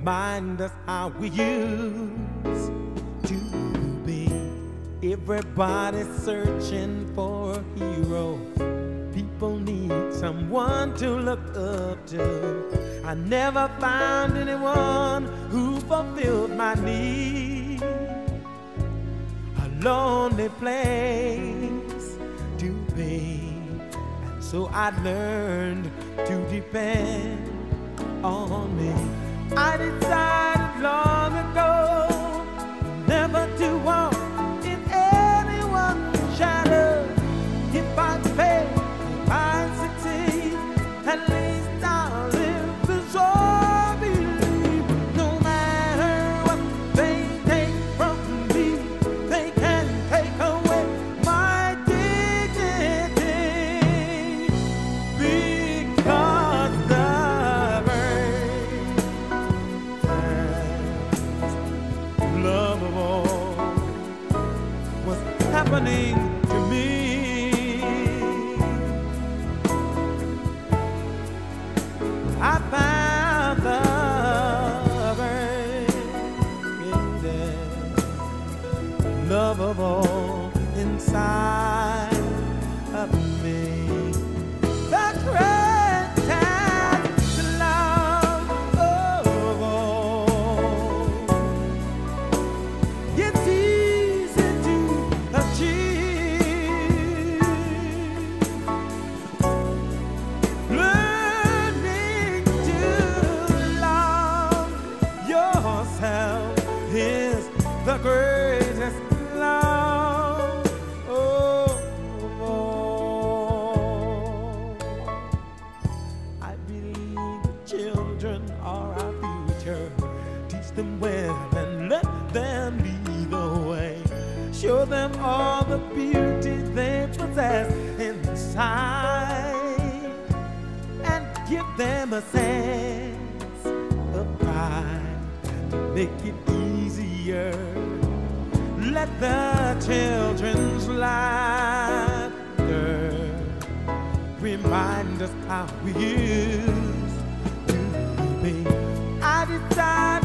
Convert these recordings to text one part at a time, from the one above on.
remind us how we used to be. Everybody's searching for a hero. People need someone to look up to. I never found anyone who fulfilled my need. A lonely place to be. And so I learned to depend on me. I decided long ago never to walk them a sense of pride to make it easier. Let the children's laughter remind us how we used to be. I decided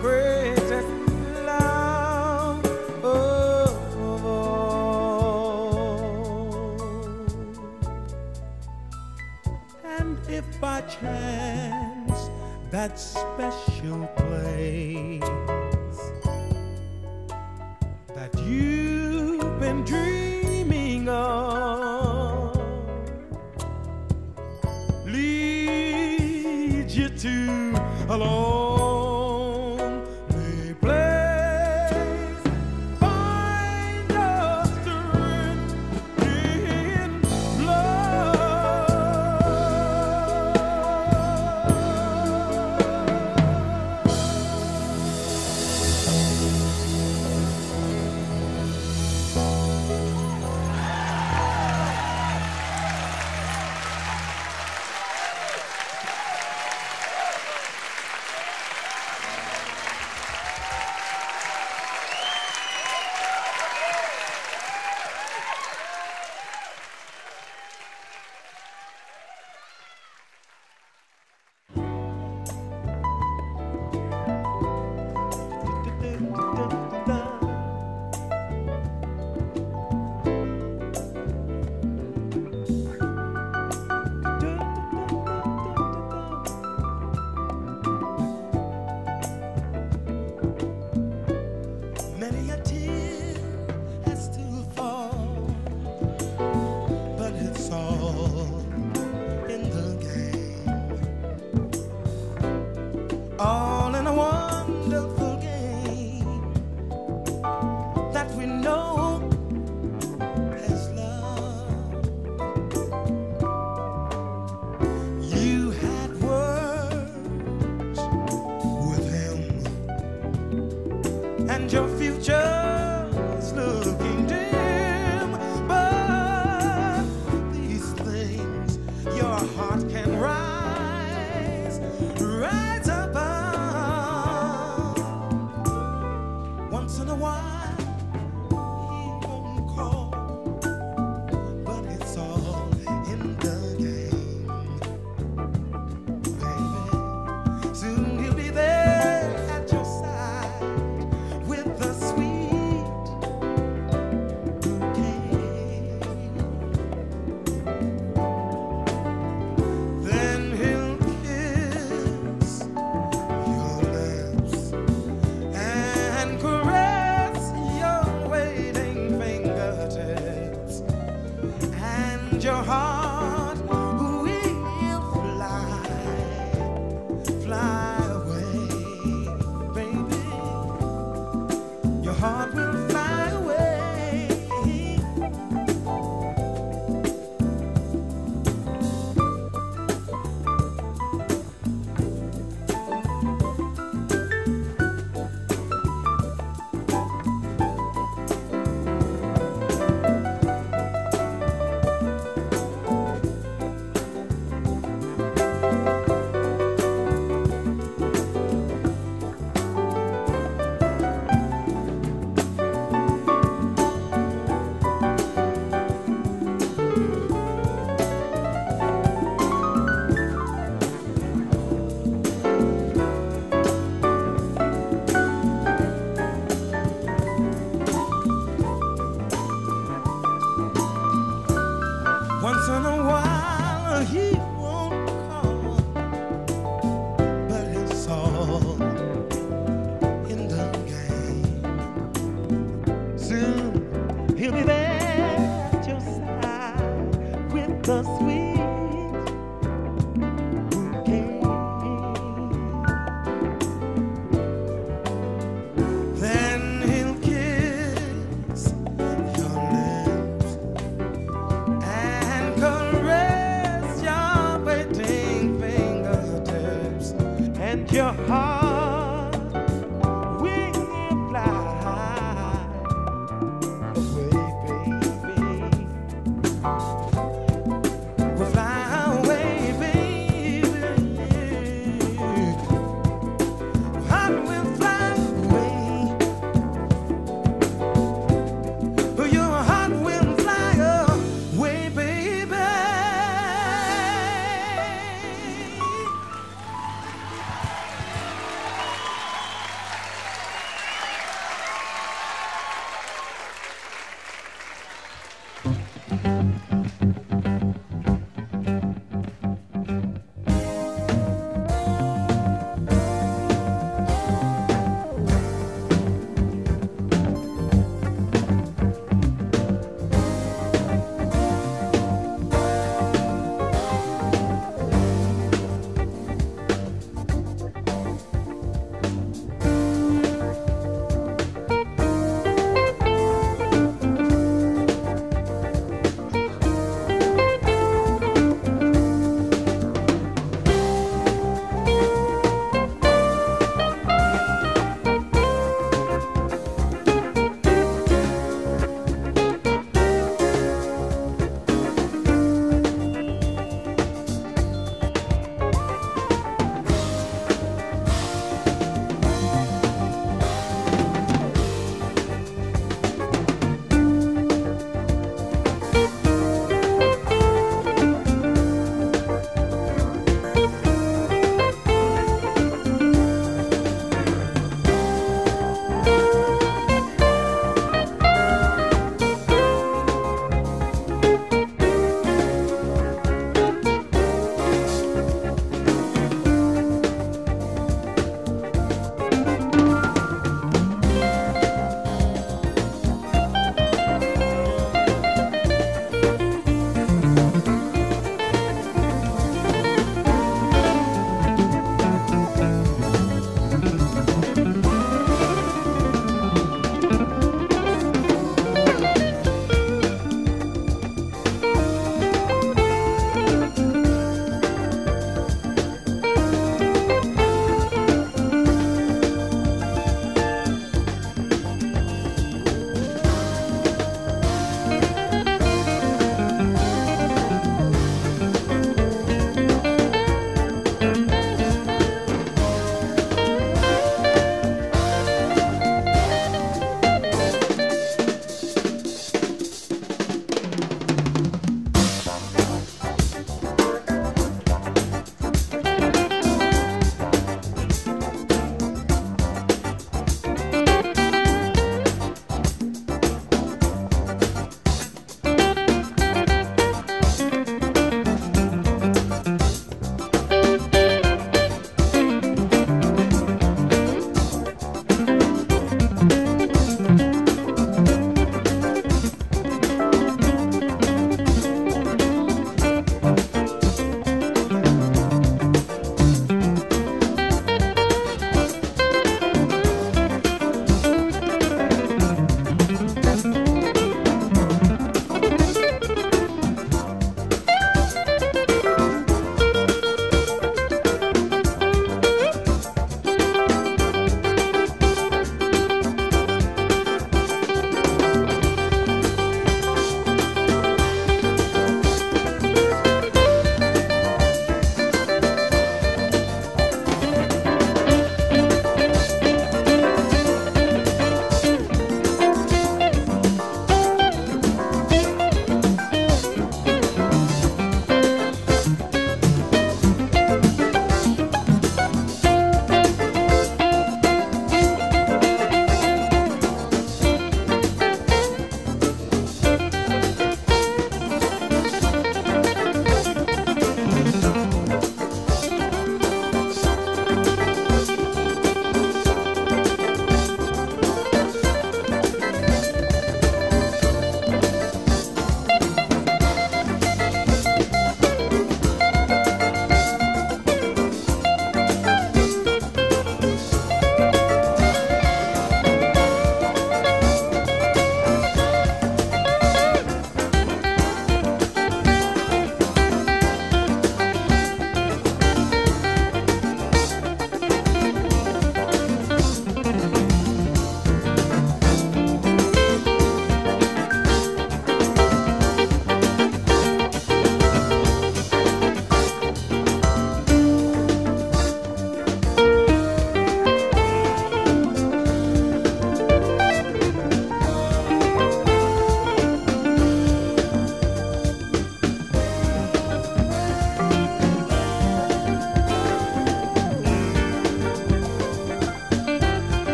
greatest love of all. And if by chance that special place that you've been dreaming of leads you to a and your future's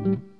Mm-hmm.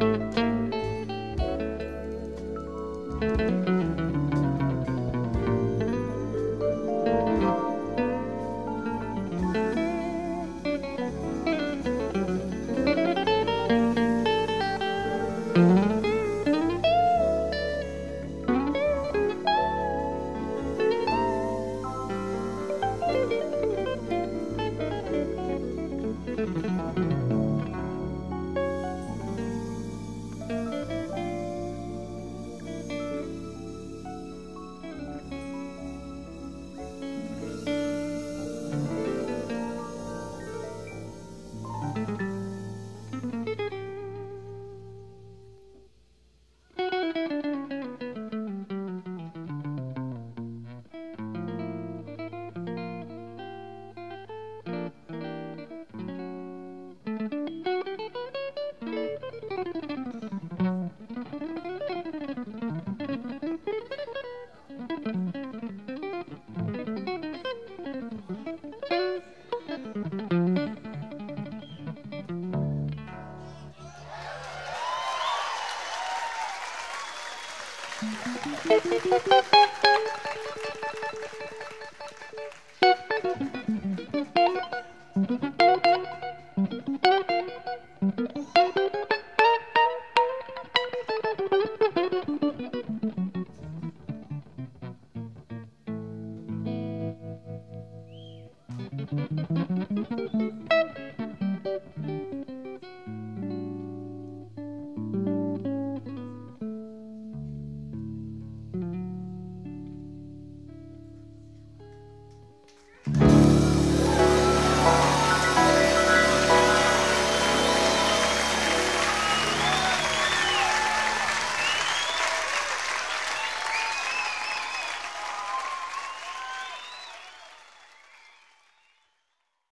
Thank